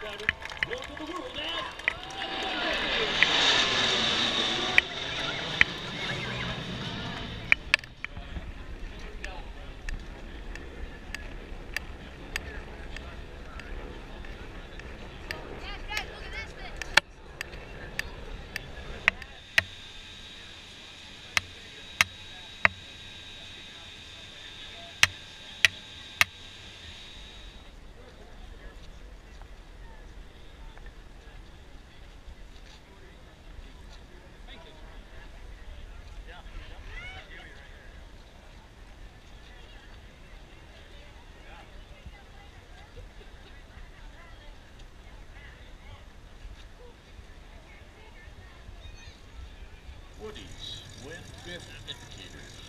Thank fifth indicators.